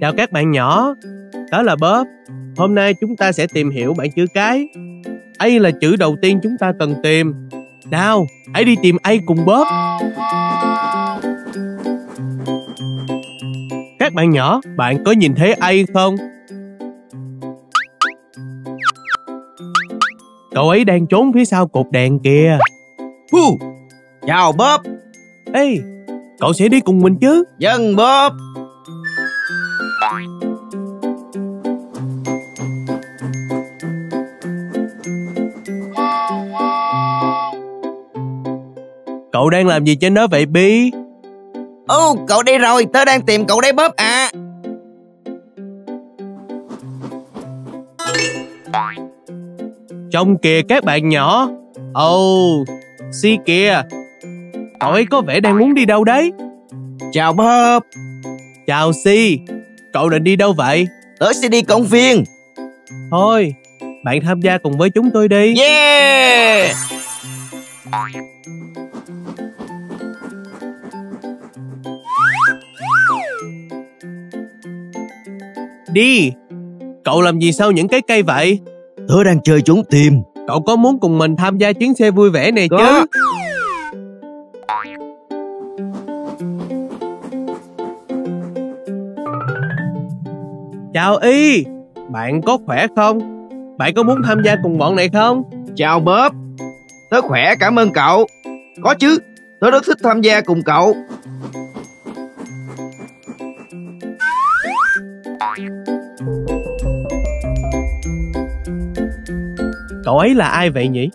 Chào các bạn nhỏ, đó là Bob. Hôm nay chúng ta sẽ tìm hiểu bảng chữ cái. A là chữ đầu tiên chúng ta cần tìm. Nào, hãy đi tìm A cùng Bob. Các bạn nhỏ, bạn có nhìn thấy A không? Cậu ấy đang trốn phía sau cột đèn kìa. Hu, chào Bob. Ê, cậu sẽ đi cùng mình chứ? Dân Bob. Cậu đang làm gì trên đó vậy Bi? Ô, cậu đây rồi, tớ đang tìm cậu đây Bob à. Trông kìa các bạn nhỏ. Ồ, oh, Si kìa. Cậu ấy có vẻ đang muốn đi đâu đấy? Chào Bob. Chào Si. Cậu định đi đâu vậy? Tớ sẽ đi công viên. Thôi, bạn tham gia cùng với chúng tôi đi. Yeah! Đi! Cậu làm gì sau những cái cây vậy? Tớ đang chơi trốn tìm. Cậu có muốn cùng mình tham gia chuyến xe vui vẻ này Có. chứ? Chào Y! Bạn có khỏe không? Bạn có muốn tham gia cùng bọn này không? Chào Bob. Tớ khỏe cảm ơn cậu. Có chứ, tớ rất thích tham gia cùng cậu. Cậu ấy là ai vậy nhỉ?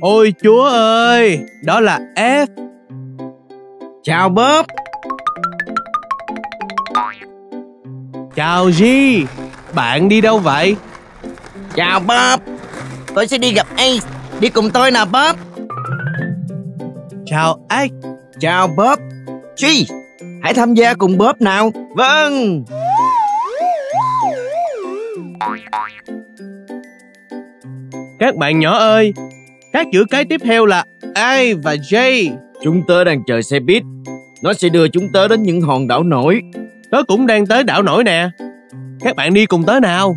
Ôi chúa ơi! Đó là F! Chào Bob. Chào G! Bạn đi đâu vậy? Chào Bob. Tôi sẽ đi gặp Ace. Đi cùng tôi nào Bob. Chào H! Chào Bob. G, hãy tham gia cùng Bob nào. Vâng. Các bạn nhỏ ơi! Các chữ cái tiếp theo là A và J. Chúng tớ đang chờ xe buýt. Nó sẽ đưa chúng tớ đến những hòn đảo nổi. Tớ cũng đang tới đảo nổi nè. Các bạn đi cùng tớ nào.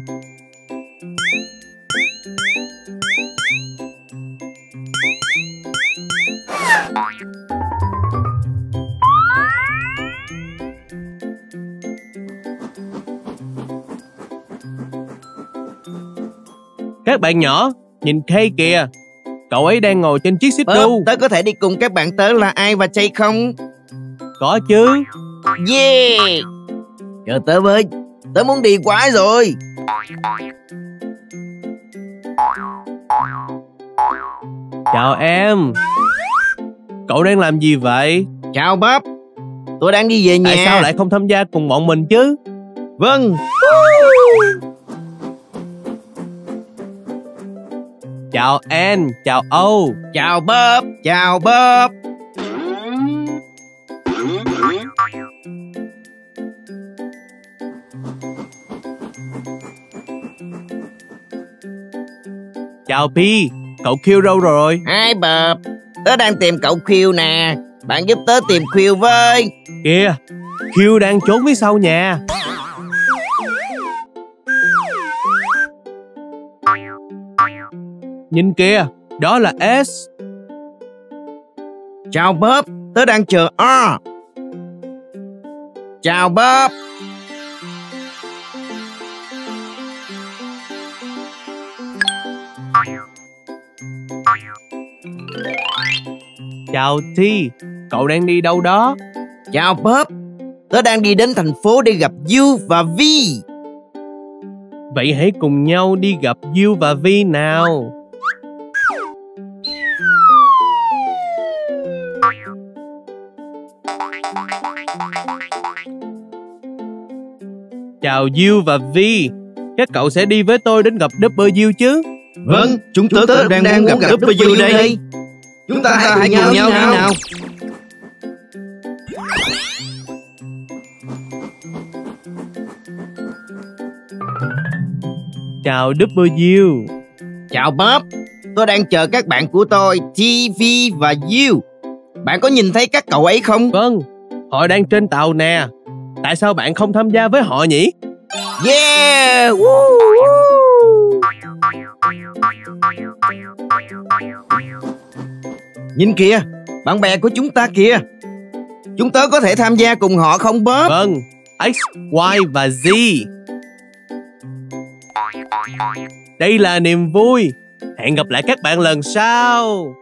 Các bạn nhỏ, nhìn Kay kìa. Cậu ấy đang ngồi trên chiếc xích đu. tớ có thể đi cùng các bạn tớ là ai và Jay không? Có chứ. Yeah. Chờ tớ với. Tớ muốn đi quá rồi. Chào em. Cậu đang làm gì vậy? Chào Bob. Tôi đang đi về nhà. Tại sao lại không tham gia cùng bọn mình chứ? Vâng. Chào An, chào Âu. Chào Bob. Chào Bob. Chào Pi, cậu Q đâu rồi? Hai Bob. Tớ đang tìm cậu Khiêu nè. Bạn giúp tớ tìm Khiêu với. Kìa, Q đang trốn phía sau nhà. Nhìn kìa, đó là S. Chào Bob. Tớ đang chờ R. Chào Bob. Chào T, cậu đang đi đâu đó? Chào Bob. Tớ đang đi đến thành phố để gặp U và V. Vậy hãy cùng nhau đi gặp U và V nào. Chào U và V, các cậu sẽ đi với tôi đến gặp W chứ? Vâng, chúng tớ, tớ đang, đang muốn gặp W đây. Chúng ta hãy cùng nhau đi nào. Chào W. Chào Bob. Tôi đang chờ các bạn của tôi, TV và U. Bạn có nhìn thấy các cậu ấy không? Vâng, họ đang trên tàu nè. Tại sao bạn không tham gia với họ nhỉ? Yeah! Woo! Nhìn kìa, bạn bè của chúng ta kìa. Chúng tớ có thể tham gia cùng họ không Bob? Vâng, X, Y và Z. Đây là niềm vui. Hẹn gặp lại các bạn lần sau.